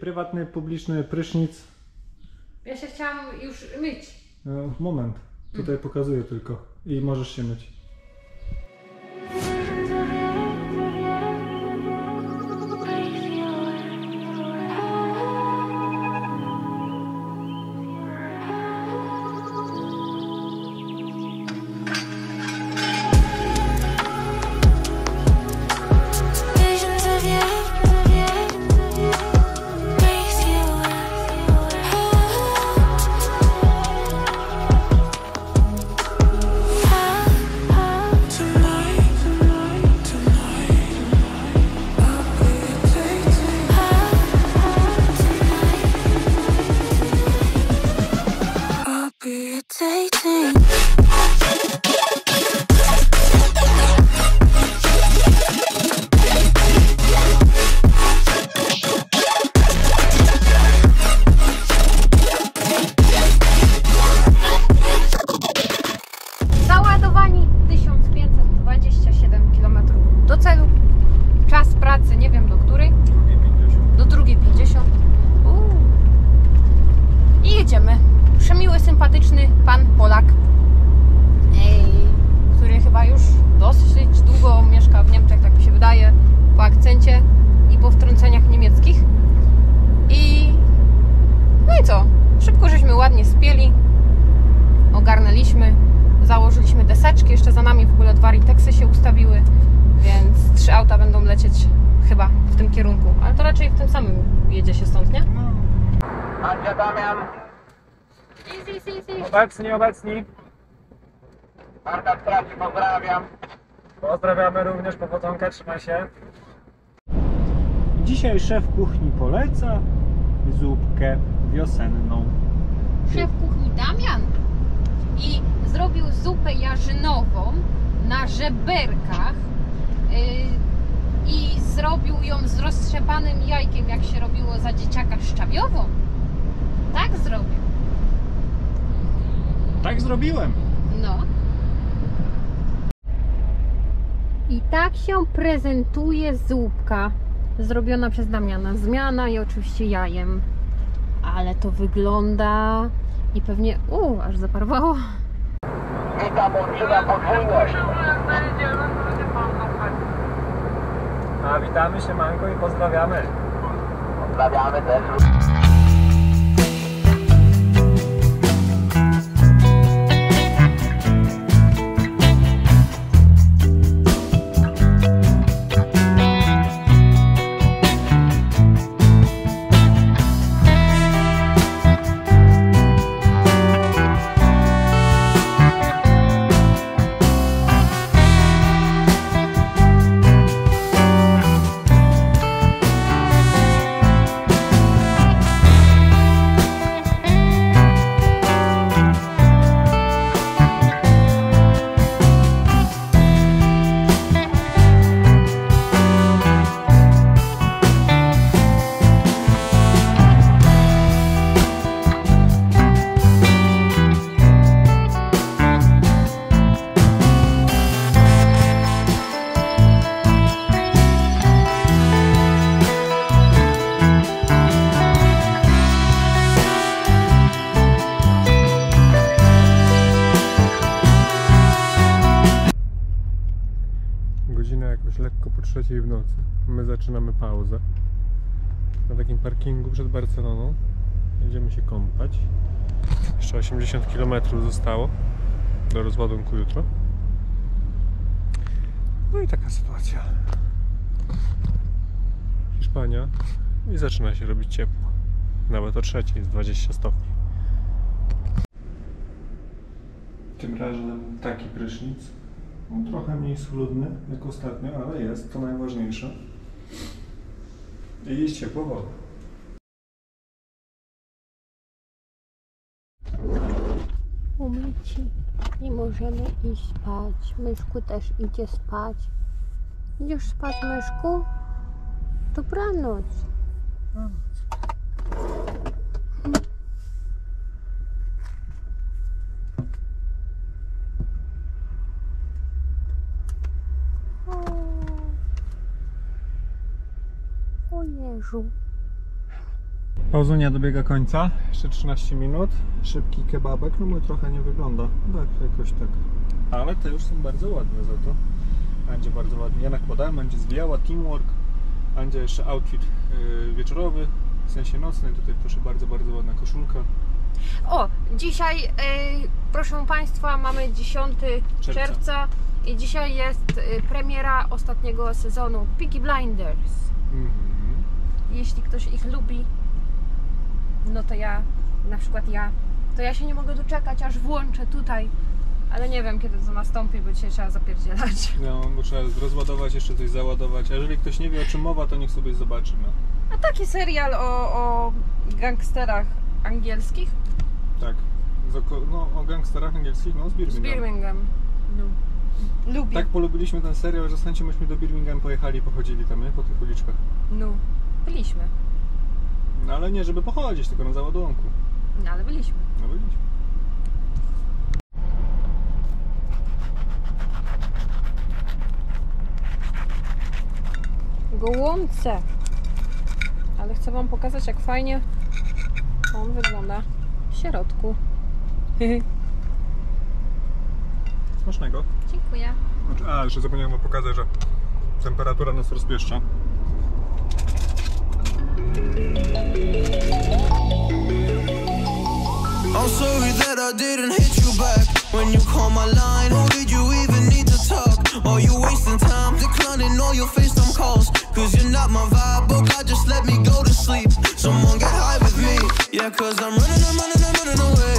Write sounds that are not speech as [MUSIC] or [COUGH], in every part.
Prywatny, publiczny prysznic. Ja się chciałam już myć. No, moment, tutaj pokazuję tylko. I możesz się myć. Damian, Easy, easy, easy. Obecni, obecni. Marta Straci, pozdrawiam. Pozdrawiamy również powodzonka, trzymaj się. Dzisiaj szef kuchni poleca zupkę wiosenną. Szef kuchni Damian i zrobił zupę jarzynową na żeberkach yy, i zrobił ją z roztrzepanym jajkiem, jak się robiło za dzieciaka szczawiową. Tak zrobił. Tak zrobiłem. No. I tak się prezentuje zupka zrobiona przez Damiana. Zmiana i oczywiście jajem. Ale to wygląda i pewnie. U, aż zaparowało. Witam, odczytam podwójność. A witamy się Manko i pozdrawiamy. Pozdrawiamy też. Parkingu przed Barceloną. Będziemy się kąpać. Jeszcze 80 km zostało do rozładunku jutro. No i taka sytuacja. Hiszpania i zaczyna się robić ciepło. Nawet o trzeciej jest 20 stopni. Tym razem taki prysznic. No, trochę mniej schludny jak ostatnio, ale jest, to najważniejsze. I iść ciepło wodę. Umyci i możemy iść spać. Myszku też idzie spać. Idziesz spać, myszku? Dobranoc. O, o Jezu. Pauzunia dobiega końca, jeszcze 13 minut. Szybki kebabek, no mój trochę nie wygląda. Tak, jakoś tak. Ale te już są bardzo ładne za to. Andzie bardzo ładnie. Ja nakładałem, Andzie zwijała, teamwork. Andzie jeszcze outfit yy, wieczorowy, w sensie nocny. Tutaj proszę bardzo, bardzo ładna koszulka. O, dzisiaj, y, proszę Państwa, mamy 10 Czerwca. czerwca. i dzisiaj jest y, premiera ostatniego sezonu Peaky Blinders. Mhm. Jeśli ktoś ich lubi, no to ja, na przykład ja, to ja się nie mogę doczekać, aż włączę tutaj. Ale nie wiem, kiedy to nastąpi, bo dzisiaj trzeba zapierdzielać. [LAUGHS] No, bo trzeba rozładować, jeszcze coś załadować. A jeżeli ktoś nie wie o czym mowa, to niech sobie zobaczy. No. A taki serial o, o gangsterach angielskich Tak. No, o gangsterach angielskich, no z z Birmingham. Birmingham. No. Lubię. Tak polubiliśmy ten serial, że z chęcią myśmy do Birmingham pojechali i pochodzili tam, nie? Po tych uliczkach. No. Byliśmy. No ale nie, żeby pochodzić, tylko na załadunku. No ale byliśmy. No byliśmy. gołące. Ale chcę Wam pokazać, jak fajnie on wygląda w środku. Smacznego. Dziękuję. Znaczy, a, jeszcze zapomniałem wam pokazać, że temperatura nas rozpieszcza. I'm sorry that I didn't hit you back when you called my line. Or did you even need to talk? Are you wasting time declining all your FaceTime calls? Cause you're not my vibe, but God just let me go to sleep. Someone get high with me. Yeah, cause I'm running, I'm running, I'm running away. Running away,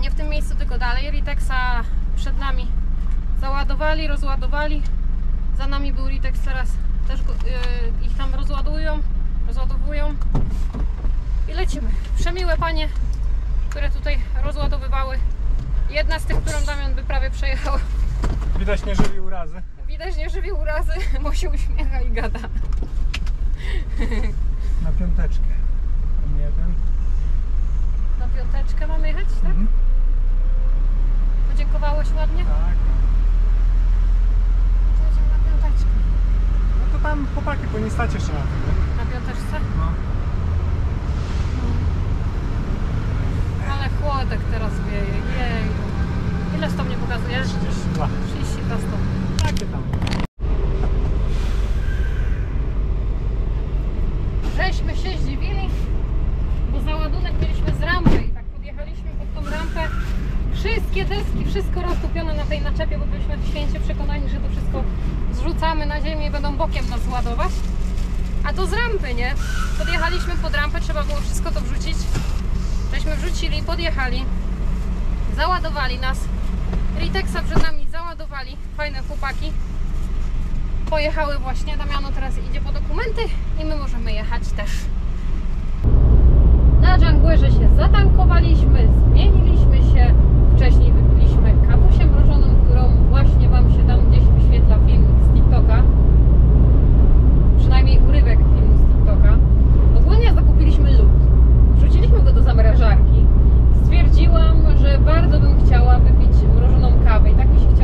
nie w tym miejscu, tylko dalej. Ritexa przed nami załadowali, rozładowali. Za nami był Ritex, teraz też go, yy, ich tam rozładują, rozładowują. I lecimy. Przemiłe panie, które tutaj rozładowywały. Jedna z tych, którą Damian by prawie przejechał. Widać nie żywi urazy. Widać nie żywi urazy, [LAUGHS] bo się uśmiecha i gada. Na piąteczkę. Jeden. Na piąteczkę mamy jechać, tak? Mhm. Podziękowałeś ładnie? Tak. To jedziemy na piąteczkę. No to tam chłopaki powinni stać jeszcze na tym, nie? Na piąteczce? No. Ale chłodek teraz wieje, jej. Ile stopni pokazujesz? 32. 32 stopni. Takie tam. Żeśmy się zdziwili, bo załadunek mieliśmy z rampy i tak podjechaliśmy pod tą rampę. Wszystkie deski, wszystko roztopione na tej naczepie, bo byliśmy święcie przekonani, że to wszystko zrzucamy na ziemię i będą bokiem nas ładować. A to z rampy, nie? Podjechaliśmy pod rampę, trzeba było wszystko to wrzucić. Żeśmy wrzucili, podjechali, załadowali nas. Ritexa przed nami załadowali, fajne chłopaki pojechały właśnie. Damiano teraz idzie po dokumenty i my możemy jechać też. Na Dżangłerze się zatankowaliśmy, zmieniliśmy się. Wcześniej wypiliśmy właśnie Wam się tam gdzieś wyświetla film z TikToka. Przynajmniej urywek filmu z TikToka. Ogólnie zakupiliśmy lód. Wrzuciliśmy go do zamrażarki. Stwierdziłam, że bardzo bym chciała wypić mrożoną kawę i tak mi się chciało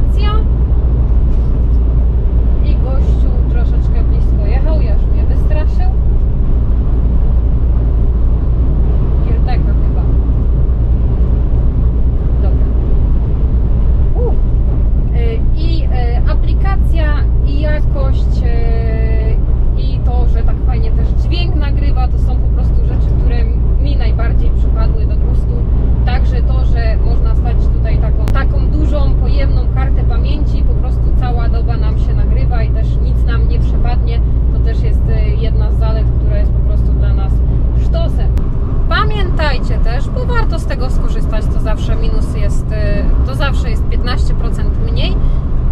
aplikacja i gościu troszeczkę blisko jechał, ja już mnie wystraszył. Kierteka chyba. Dobra. U. Y, I y, aplikacja, i jakość, y, i to, że tak fajnie też dźwięk nagrywa, to są po prostu rzeczy, które mi najbardziej przypadły do gustu. Także to, że można stać tutaj taką, taką dużą, pojemną kartę pamięci, po prostu cała doba nam się nagrywa i też nic nam nie przepadnie, to też jest y, jedna z zalet, która jest po prostu dla nas sztosem. Pamiętajcie też, bo warto z tego skorzystać, to zawsze minus jest, y, to zawsze jest 15% mniej.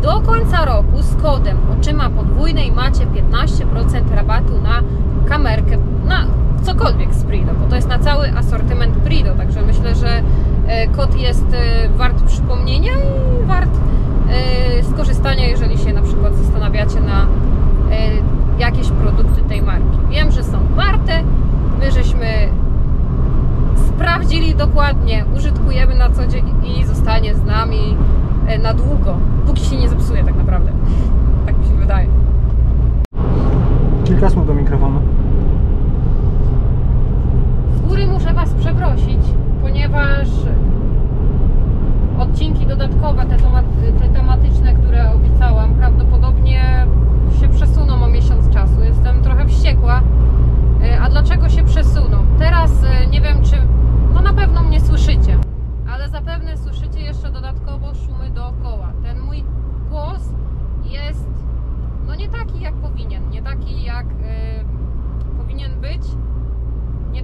Do końca roku z kodem oczyma podwójnej macie 15% rabatu na kamerkę, na cokolwiek z Prido, bo to jest na cały asortyment Prido, także myślę, że y, kod jest y, wart przypomnienia i wart y, skorzystania, jeżeli się na przykład zastanawiacie na jakieś produkty tej marki. Wiem, że są warte, my żeśmy sprawdzili dokładnie, użytkujemy na co dzień i zostanie z nami e, na długo, póki się nie zepsuje tak naprawdę. Tak mi się wydaje. Kilka słów do mikrofonu. Góry muszę Was przeprosić, ponieważ odcinki dodatkowe, te, te tematyczne, które obiecałam, prawdopodobnie się przesuną o miesiąc czasu. Jestem trochę wściekła. E, A dlaczego się przesuną? Teraz e, nie wiem, czy. No na pewno mnie słyszycie, ale zapewne słyszycie jeszcze dodatkowo szumy dookoła. Ten mój głos jest no nie taki jak powinien, nie taki jak e, powinien być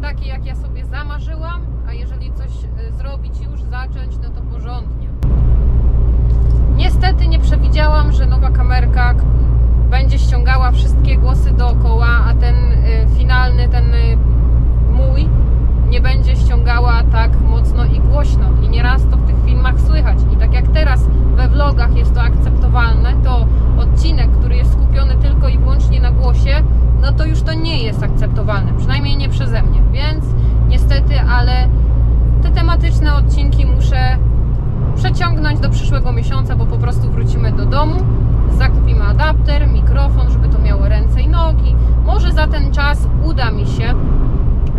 takie jak ja sobie zamarzyłam, a jeżeli coś y, zrobić już, zacząć, no to porządnie. Niestety nie przewidziałam, że nowa kamerka będzie ściągała wszystkie głosy dookoła, a ten y, finalny, ten y, mój nie będzie ściągała tak mocno i głośno. I nieraz to w tych filmach słychać. I tak jak teraz we vlogach jest to akceptowalne, to odcinek, który jest skupiony tylko i wyłącznie na głosie, no to już to nie jest akceptowalne. Przynajmniej nie przeze mnie. Więc niestety, ale te tematyczne odcinki muszę przeciągnąć do przyszłego miesiąca, bo po prostu wrócimy do domu, zakupimy adapter, mikrofon, żeby to miało ręce i nogi. Może za ten czas uda mi się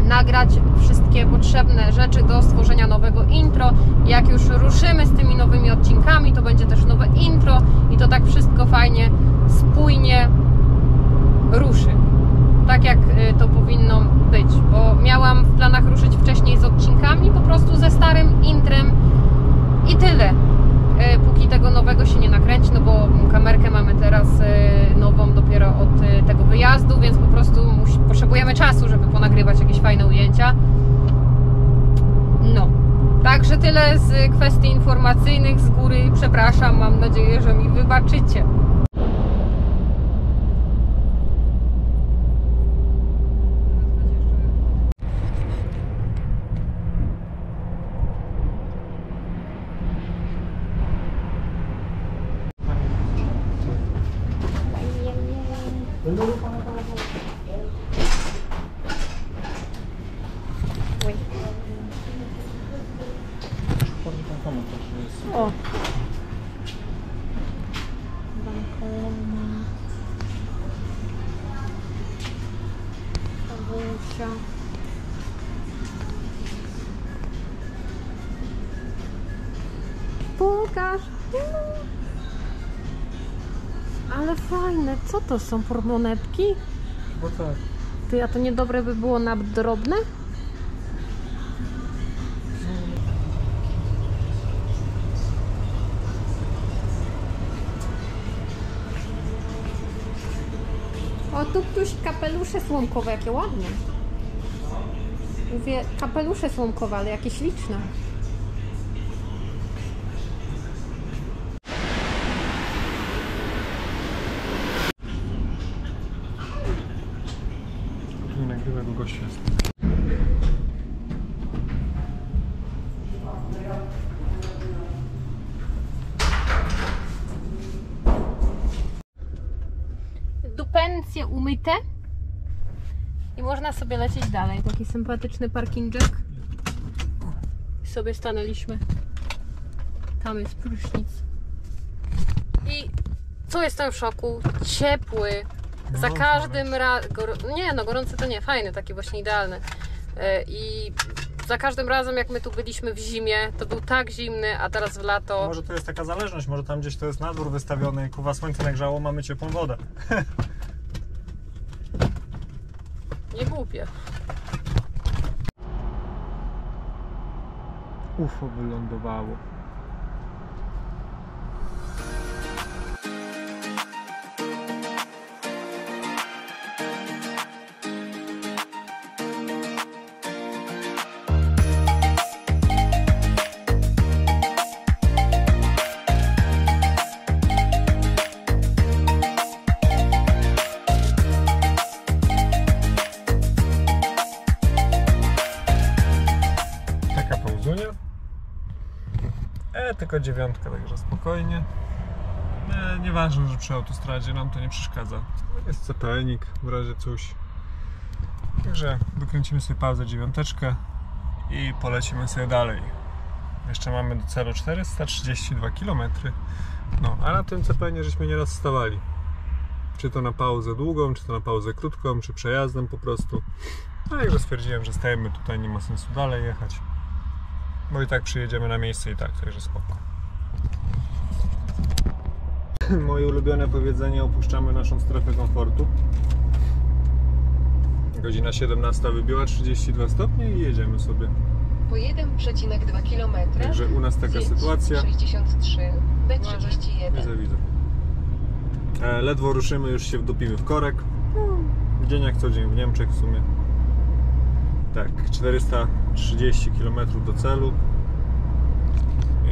nagrać wszystkie potrzebne rzeczy do stworzenia nowego intro. Jak już ruszymy z tymi nowymi odcinkami, to będzie też nowe intro i to tak wszystko fajnie, spójnie ruszy. Tak jak y, to powinno być, bo miałam w planach ruszyć wcześniej z odcinkami, po prostu ze starym intrem i tyle. Y, Póki tego nowego się nie nakręci, no bo kamerkę mamy teraz y, nową dopiero od y, tego wyjazdu, więc po prostu potrzebujemy czasu, żeby ponagrywać jakieś fajne ujęcia. No. Także tyle z kwestii informacyjnych z góry. Przepraszam, mam nadzieję, że mi wybaczycie. Mamusia. Pokaż. Ale fajne. Co to są pormonetki? Bo tak. Ty, a to niedobre by było na drobne? O, tu ktoś kapelusze słomkowe, jakie ładne. Mówię, kapelusze słomkowe, ale jakie śliczne. Nie nagrywa, bo gościu jest. Dupencje umyte. I można sobie lecieć dalej. Taki sympatyczny parkingczek. I sobie stanęliśmy. Tam jest prysznic. I co jestem w szoku? Ciepły. Za każdym razem. Nie, no gorący to nie, fajny, taki właśnie idealny. E, I za każdym razem, jak my tu byliśmy w zimie, to był tak zimny, a teraz w lato. Może to jest taka zależność, może tam gdzieś to jest na dwór wystawiony kuwa słońce nagrzało, mamy ciepłą wodę. [LAUGHS] Głupie. UFO wylądowało. Tylko dziewiątka, także spokojnie. E, nieważne, że przy autostradzie nam to nie przeszkadza. Jest cepelnik, w razie coś. Także wykręcimy sobie pauzę dziewiąteczkę i polecimy sobie dalej. Jeszcze mamy do celu 432 km. No, a na tym cepelnie żeśmy nieraz stawali. Czy to na pauzę długą, czy to na pauzę krótką, czy przejazdem po prostu. No i że stwierdziłem, że stajemy tutaj, nie ma sensu dalej jechać. Bo i tak przyjedziemy na miejsce i tak, także spoko. [LAUGHS] Moje ulubione powiedzenie, opuszczamy naszą strefę komfortu. Godzina 17 wybiła 32 stopnie i jedziemy sobie. Po 1,2 km. Także u nas taka sytuacja. 63, Widzę, B31. widzę. E, ledwo ruszymy, już się wdupimy w korek. Dzień jak co dzień w Niemczech w sumie. Tak, 430 km do celu.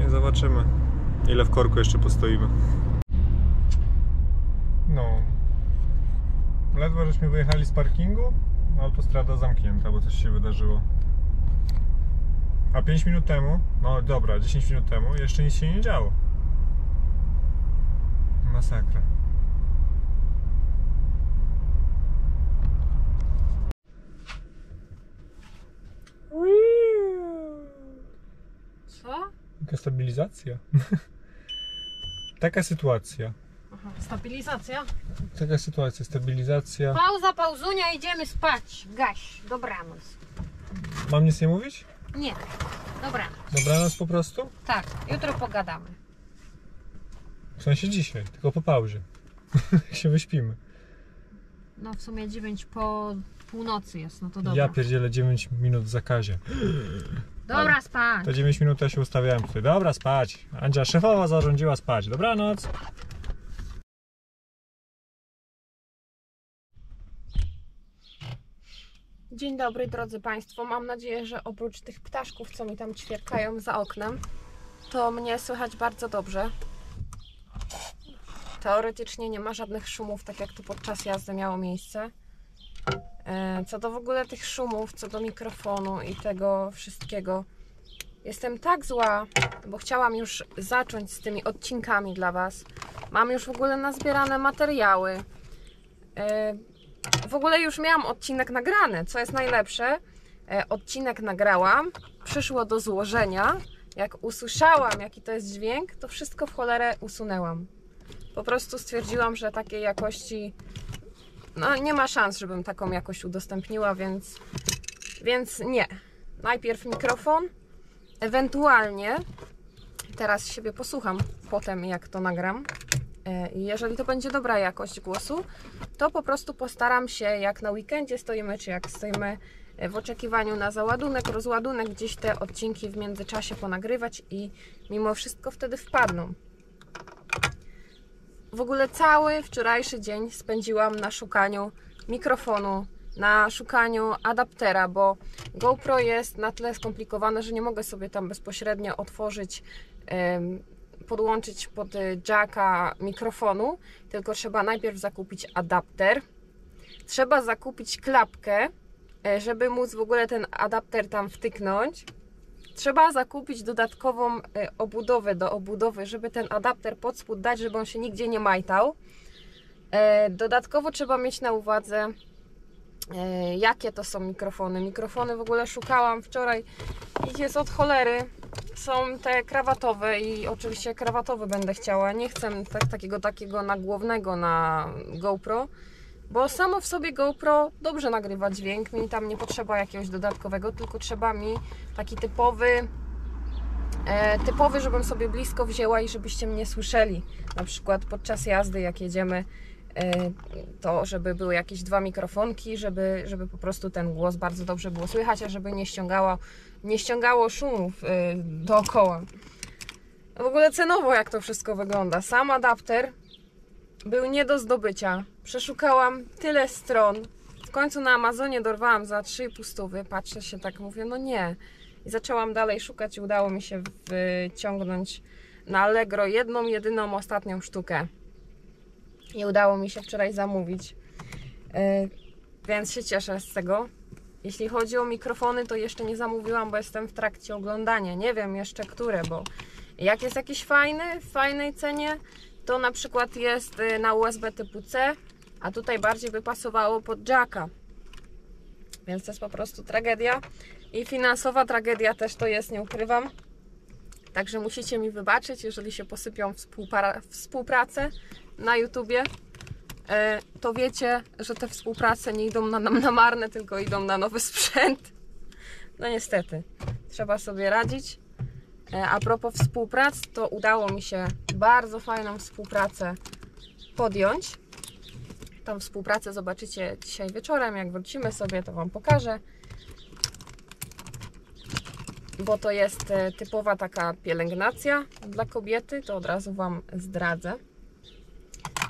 I zobaczymy, ile w korku jeszcze postoimy. No. Ledwo żeśmy wyjechali z parkingu, autostrada zamknięta, bo coś się wydarzyło. A 5 minut temu, no dobra, 10 minut temu jeszcze nic się nie działo. Masakra. Co? Taka stabilizacja. [LAUGHS] Taka sytuacja. Aha, stabilizacja. Taka sytuacja, stabilizacja. Pauza, pauzunia, idziemy spać. Gaś, dobranoc. Mam nic nie mówić? Nie, dobranoc. Dobranoc po prostu? Tak, jutro pogadamy. W sensie dzisiaj, tylko po pauzie. [LAUGHS] Jak się wyśpimy. No w sumie 9 po północy jest, no to dobra. Ja pierdzielę 9 minut w zakazie. Dobra, spać. To 9 minut ja się ustawiałem tutaj. Dobra, spać. Andzia szefowa zarządziła spać. Dobranoc. Dzień dobry drodzy Państwo. Mam nadzieję, że oprócz tych ptaszków, co mi tam ćwierkają za oknem, to mnie słychać bardzo dobrze. Teoretycznie nie ma żadnych szumów, tak jak tu podczas jazdy miało miejsce. E, Co do w ogóle tych szumów, co do mikrofonu i tego wszystkiego, jestem tak zła, bo chciałam już zacząć z tymi odcinkami dla Was. Mam już w ogóle nazbierane materiały. W ogóle już miałam odcinek nagrany, co jest najlepsze. E, odcinek nagrałam, przyszło do złożenia. Jak usłyszałam, jaki to jest dźwięk, to wszystko w cholerę usunęłam. Po prostu stwierdziłam, że takiej jakości no nie ma szans, żebym taką jakość udostępniła, więc, więc nie. Najpierw mikrofon, ewentualnie teraz siebie posłucham potem, jak to nagram. E, jeżeli to będzie dobra jakość głosu, to po prostu postaram się, jak na weekendzie stoimy, czy jak stoimy e, w oczekiwaniu na załadunek, rozładunek, gdzieś te odcinki w międzyczasie ponagrywać i mimo wszystko wtedy wpadną. W ogóle cały wczorajszy dzień spędziłam na szukaniu mikrofonu, na szukaniu adaptera, bo GoPro jest na tyle skomplikowane, że nie mogę sobie tam bezpośrednio otworzyć, podłączyć pod y, jacka mikrofonu, tylko trzeba najpierw zakupić adapter. Trzeba zakupić klapkę, e, żeby móc w ogóle ten adapter tam wtyknąć. Trzeba zakupić dodatkową e, obudowę do obudowy, żeby ten adapter pod spód dać, żeby on się nigdzie nie majtał. E, Dodatkowo trzeba mieć na uwadze, e, jakie to są mikrofony. Mikrofony w ogóle szukałam wczoraj. Ich jest od cholery. Są te krawatowe i oczywiście krawatowe będę chciała. Nie chcę tak, takiego takiego nagłownego na GoPro, bo samo w sobie GoPro dobrze nagrywa dźwięk. Mi tam nie potrzeba jakiegoś dodatkowego, tylko trzeba mi taki typowy e, typowy, żebym sobie blisko wzięła i żebyście mnie słyszeli. Na przykład podczas jazdy, jak jedziemy, to żeby były jakieś dwa mikrofonki, żeby, żeby po prostu ten głos bardzo dobrze było słychać, a żeby nie ściągało, nie ściągało szumów e, dookoła. W ogóle cenowo jak to wszystko wygląda. Sam adapter był nie do zdobycia. Przeszukałam tyle stron. W końcu na Amazonie dorwałam za 3,5 stówy. Patrzę się tak, mówię, no nie. I zaczęłam dalej szukać i udało mi się wyciągnąć na Allegro jedną, jedyną, ostatnią sztukę. I udało mi się wczoraj zamówić. Yy, więc się cieszę z tego. Jeśli chodzi o mikrofony, to jeszcze nie zamówiłam, bo jestem w trakcie oglądania. Nie wiem jeszcze które, bo jak jest jakiś fajny, w fajnej cenie, to na przykład jest y, na USB typu C, a tutaj bardziej by pasowało pod jacka. Więc to jest po prostu tragedia. I finansowa tragedia też to jest, nie ukrywam. Także musicie mi wybaczyć, jeżeli się posypią współpara- współprace na YouTubie. E, to wiecie, że te współprace nie idą na, na, na marne, tylko idą na nowy sprzęt. No niestety, trzeba sobie radzić. E, A propos współprac, to udało mi się bardzo fajną współpracę podjąć. Tą współpracę zobaczycie dzisiaj wieczorem. Jak wrócimy sobie, to Wam pokażę. Bo to jest e, typowa taka pielęgnacja dla kobiety, to od razu Wam zdradzę.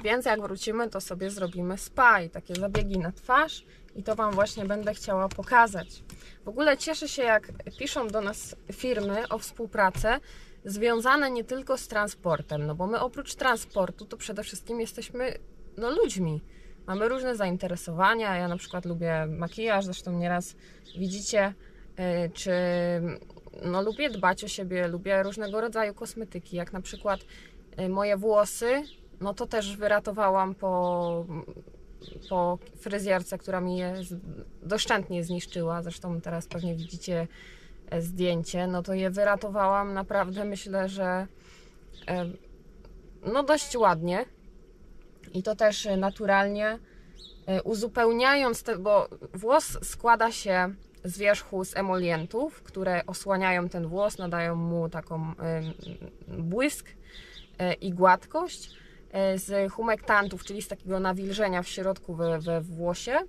Więc jak wrócimy, to sobie zrobimy spa i takie zabiegi na twarz i to Wam właśnie będę chciała pokazać. W ogóle cieszę się, jak piszą do nas firmy o współpracę związane nie tylko z transportem, no bo my oprócz transportu to przede wszystkim jesteśmy no, ludźmi. Mamy różne zainteresowania. Ja na przykład lubię makijaż, zresztą nieraz widzicie, yy, czy no, lubię dbać o siebie, lubię różnego rodzaju kosmetyki, jak na przykład yy, moje włosy, no to też wyratowałam po, po fryzjerce, która mi je doszczętnie zniszczyła. Zresztą teraz pewnie widzicie e, zdjęcie. No to je wyratowałam naprawdę, myślę, że e, no dość ładnie. I to też e, naturalnie uzupełniając, te, bo włos składa się z wierzchu z emolientów, które osłaniają ten włos, nadają mu taką błysk i gładkość z humektantów, czyli z takiego nawilżenia w środku we, we włosie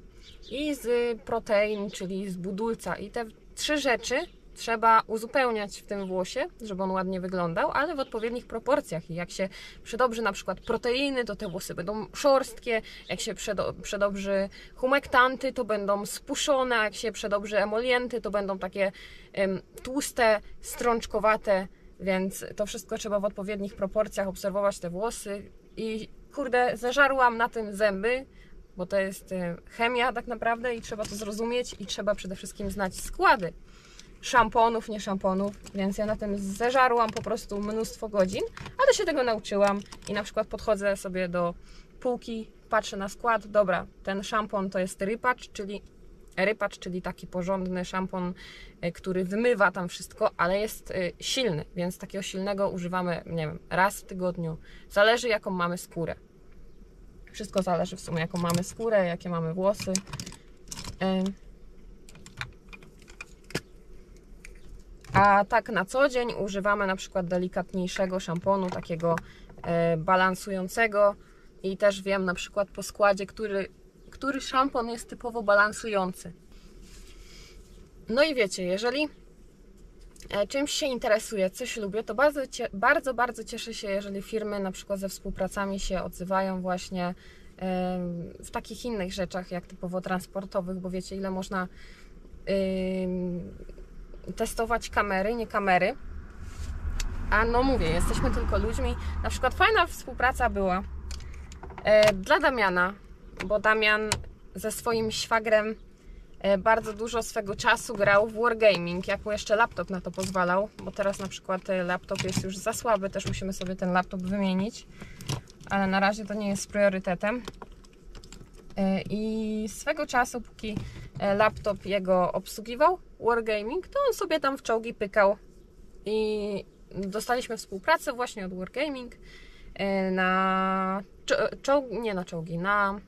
i z protein, czyli z budulca. I te trzy rzeczy trzeba uzupełniać w tym włosie, żeby on ładnie wyglądał, ale w odpowiednich proporcjach. I jak się przedobrzy na przykład proteiny, to te włosy będą szorstkie, jak się przedo- przedobrzy humektanty, to będą spuszczone, a jak się przedobrzy emolienty, to będą takie em, tłuste, strączkowate, więc to wszystko trzeba w odpowiednich proporcjach obserwować te włosy. I kurde, zażarłam na tym zęby, bo to jest e, chemia tak naprawdę i trzeba to zrozumieć i trzeba przede wszystkim znać składy. Szamponów, nie szamponów, więc ja na tym zeżarłam po prostu mnóstwo godzin, ale się tego nauczyłam. I na przykład podchodzę sobie do półki, patrzę na skład, dobra, ten szampon to jest rypacz, czyli rypacz, czyli taki porządny szampon, y, który wymywa tam wszystko, ale jest y, silny, więc takiego silnego używamy, nie wiem, raz w tygodniu, zależy jaką mamy skórę. Wszystko zależy w sumie, jaką mamy skórę, jakie mamy włosy. Ym. A tak na co dzień używamy na przykład delikatniejszego szamponu, takiego e, balansującego i też wiem na przykład po składzie, który, który szampon jest typowo balansujący. No i wiecie, jeżeli e, czymś się interesuję, coś lubię, to bardzo, bardzo, bardzo cieszę się, jeżeli firmy na przykład ze współpracami się odzywają właśnie em, w takich innych rzeczach, jak typowo transportowych, bo wiecie, ile można testować kamery, nie kamery. A no mówię, jesteśmy tylko ludźmi. Na przykład fajna współpraca była e, dla Damiana, bo Damian ze swoim szwagrem e, bardzo dużo swego czasu grał w Wargaming, jak mu jeszcze laptop na to pozwalał, bo teraz na przykład e, laptop jest już za słaby, też musimy sobie ten laptop wymienić, ale na razie to nie jest priorytetem. E, I swego czasu, póki laptop jego obsługiwał Wargaming, to on sobie tam w czołgi pykał. I dostaliśmy współpracę właśnie od Wargaming na czo- czołg, nie na czołgi, na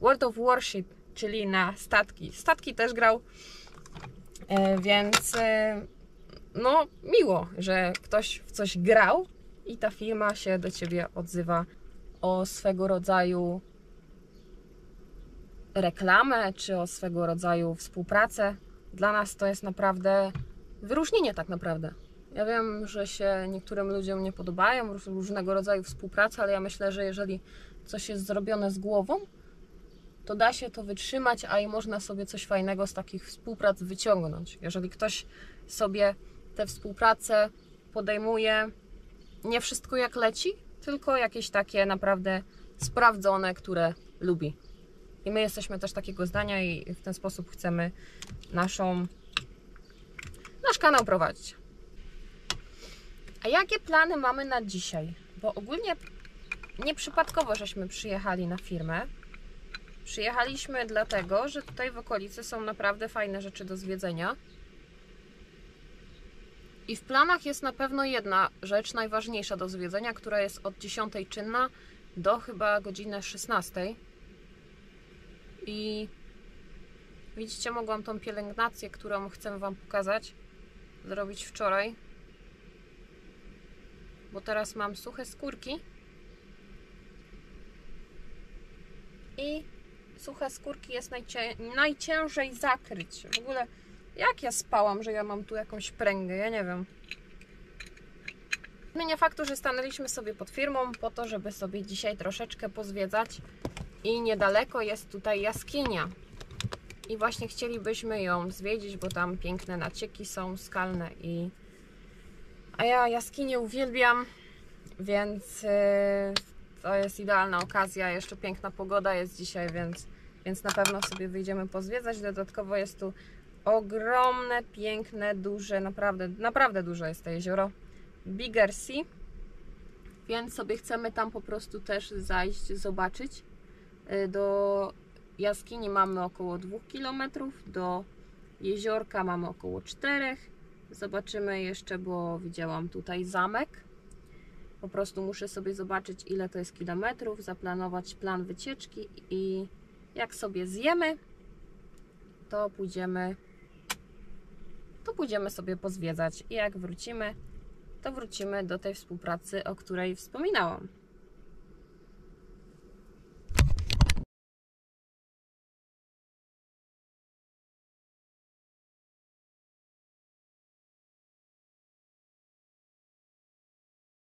World of Warship, czyli na statki. Statki też grał, e, więc e, no miło, że ktoś w coś grał i ta firma się do ciebie odzywa o swego rodzaju reklamę, czy o swego rodzaju współpracę. Dla nas to jest naprawdę wyróżnienie tak naprawdę. Ja wiem, że się niektórym ludziom nie podobają róż- różnego rodzaju współprace, ale ja myślę, że jeżeli coś jest zrobione z głową, to da się to wytrzymać, a i można sobie coś fajnego z takich współprac wyciągnąć. Jeżeli ktoś sobie tę współpracę podejmuje, nie wszystko jak leci, tylko jakieś takie naprawdę sprawdzone, które lubi. I my jesteśmy też takiego zdania i w ten sposób chcemy naszą, nasz kanał prowadzić. A jakie plany mamy na dzisiaj? Bo ogólnie nieprzypadkowo żeśmy przyjechali na firmę. Przyjechaliśmy dlatego, że tutaj w okolicy są naprawdę fajne rzeczy do zwiedzenia. I w planach jest na pewno jedna rzecz najważniejsza do zwiedzenia, która jest od 10 czynna do chyba godziny 16. I widzicie, mogłam tą pielęgnację, którą chcę Wam pokazać, zrobić wczoraj. Bo teraz mam suche skórki. I suche skórki jest najcię najciężej zakryć. W ogóle, jak ja spałam, że ja mam tu jakąś pręgę? Ja nie wiem. Zmienia faktu, że stanęliśmy sobie pod firmą po to, żeby sobie dzisiaj troszeczkę pozwiedzać i niedaleko jest tutaj jaskinia. I właśnie chcielibyśmy ją zwiedzić, bo tam piękne nacieki są skalne i a ja jaskinię uwielbiam, więc yy, to jest idealna okazja. Jeszcze piękna pogoda jest dzisiaj, więc, więc na pewno sobie wyjdziemy pozwiedzać. Dodatkowo jest tu ogromne, piękne, duże, naprawdę, naprawdę duże jest to jezioro. Bigger Sea. Więc sobie chcemy tam po prostu też zajść, zobaczyć. Y, Do jaskini mamy około 2 km, do jeziorka mamy około 4. Zobaczymy jeszcze, bo widziałam tutaj zamek. Po prostu muszę sobie zobaczyć, ile to jest kilometrów, zaplanować plan wycieczki i jak sobie zjemy, to pójdziemy to pójdziemy sobie pozwiedzać i jak wrócimy, to wrócimy do tej współpracy, o której wspominałam.